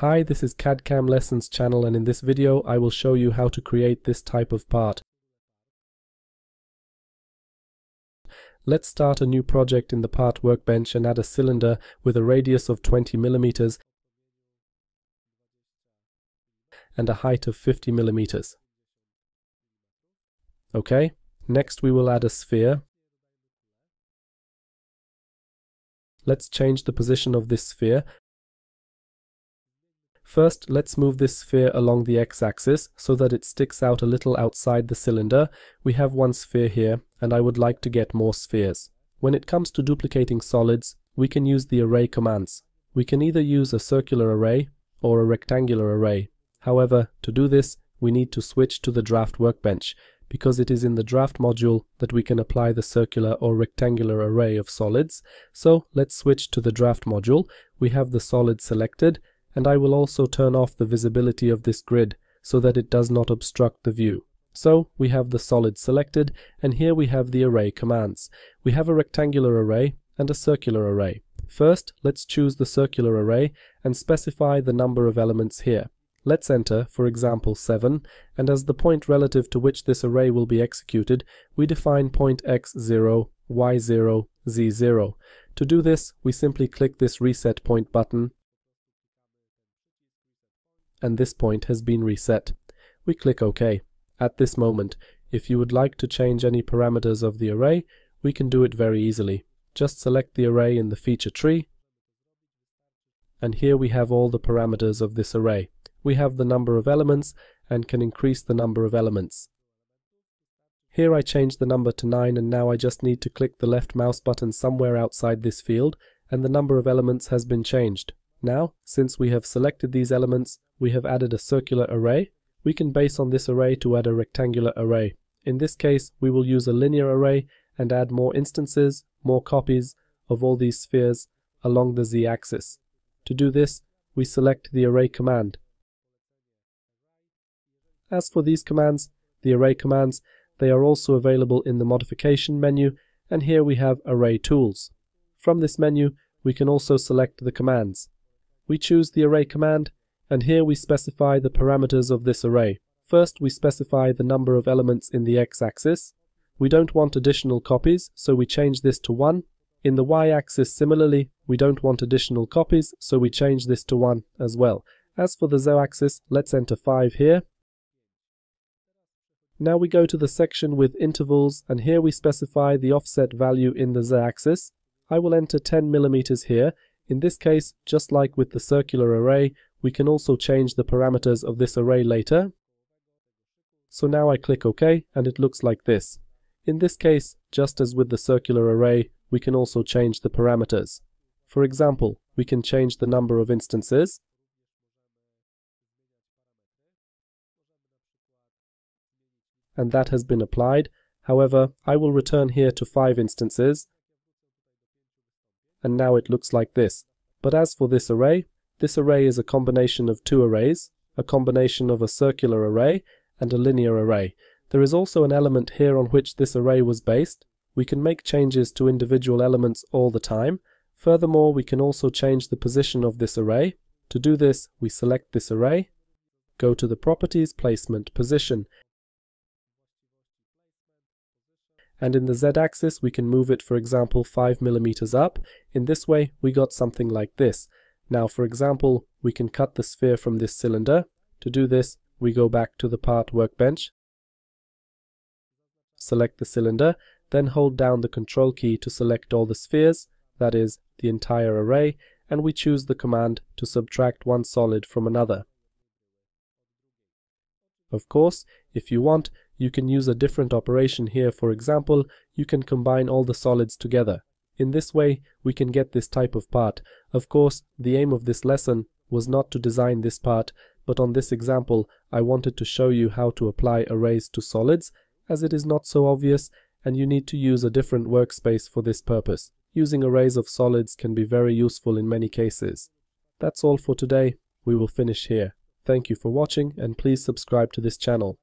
Hi, this is CAD-CAM Lessons channel and in this video I will show you how to create this type of part. Let's start a new project in the part workbench and add a cylinder with a radius of 20 millimeters and a height of 50 millimeters. Okay, next we will add a sphere. Let's change the position of this sphere First, let's move this sphere along the x-axis so that it sticks out a little outside the cylinder. We have one sphere here, and I would like to get more spheres. When it comes to duplicating solids, we can use the array commands. We can either use a circular array or a rectangular array. However, to do this, we need to switch to the draft workbench, because it is in the draft module that we can apply the circular or rectangular array of solids. So let's switch to the draft module. We have the solid selected, and I will also turn off the visibility of this grid so that it does not obstruct the view. So we have the solid selected and here we have the array commands. We have a rectangular array and a circular array. First, let's choose the circular array and specify the number of elements here. Let's enter, for example, 7, and as the point relative to which this array will be executed, we define point x0, y0, z0. To do this, we simply click this reset point button and this point has been reset. We click OK. At this moment, if you would like to change any parameters of the array, we can do it very easily. Just select the array in the feature tree, and here we have all the parameters of this array. We have the number of elements and can increase the number of elements. Here I change the number to 9 and now I just need to click the left mouse button somewhere outside this field and the number of elements has been changed. Now, since we have selected these elements, we have added a circular array. We can base on this array to add a rectangular array. In this case, we will use a linear array and add more instances, more copies of all these spheres along the z-axis. To do this, we select the array command. As for these commands, the array commands, they are also available in the modification menu, and here we have array tools. From this menu, we can also select the commands. We choose the array command and here we specify the parameters of this array. First we specify the number of elements in the x-axis. We don't want additional copies, so we change this to 1. In the y-axis similarly, we don't want additional copies, so we change this to 1 as well. As for the z-axis, let's enter 5 here. Now we go to the section with intervals and here we specify the offset value in the z-axis. I will enter 10 millimeters here. In this case, just like with the circular array, we can also change the parameters of this array later. So now I click OK and it looks like this. In this case, just as with the circular array, we can also change the parameters. For example, we can change the number of instances. And that has been applied. However, I will return here to 5 instances. And now it looks like this. But as for this array, this array is a combination of two arrays, a combination of a circular array and a linear array. There is also an element here on which this array was based. We can make changes to individual elements all the time. Furthermore, we can also change the position of this array. To do this, we select this array, go to the Properties, Placement, Position, and in the z-axis we can move it for example 5 millimeters up. In this way we got something like this. Now, for example, we can cut the sphere from this cylinder. To do this, we go back to the part workbench, select the cylinder, then hold down the control key to select all the spheres, that is, the entire array, and we choose the command to subtract one solid from another. Of course, if you want, you can use a different operation here. For example, you can combine all the solids together. In this way, we can get this type of part. Of course, the aim of this lesson was not to design this part, but on this example, I wanted to show you how to apply arrays to solids, as it is not so obvious, and you need to use a different workspace for this purpose. Using arrays of solids can be very useful in many cases. That's all for today. We will finish here. Thank you for watching and please subscribe to this channel.